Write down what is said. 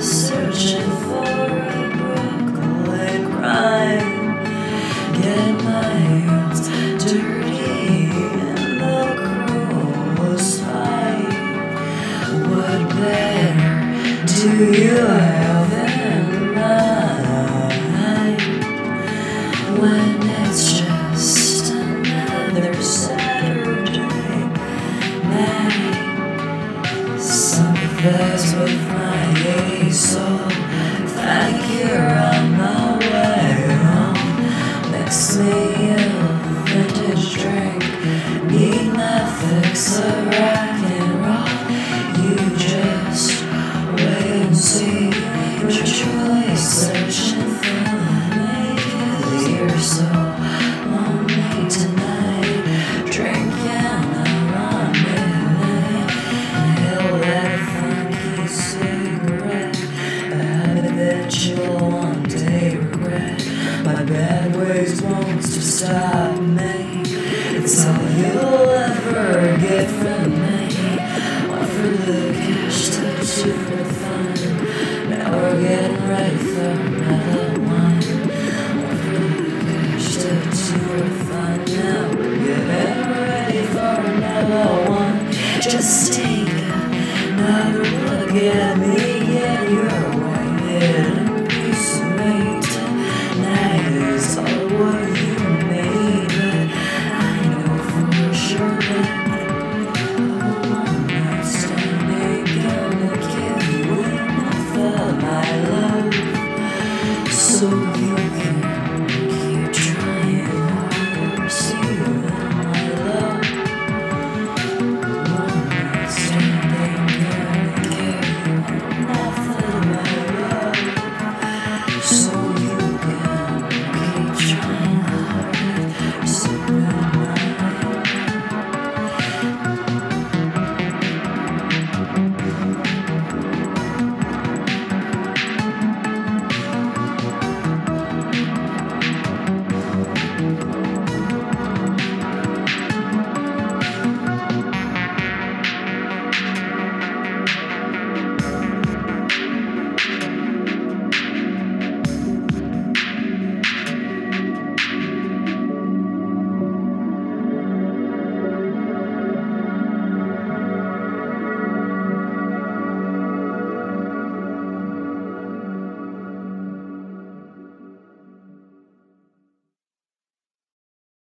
Searching for a Brooklyn rhyme. Get my hands dirty in the crows high. What better do you have in mind when it's just another Saturday night? Sympathize with soul. You'll one day regret. My bad ways won't stop me. It's all you'll ever get from me. One for the cash, two for the fun. Now we're getting ready for another one. For the cash, two for the fun. Now we're getting ready for another one. Just take another look at me. so human.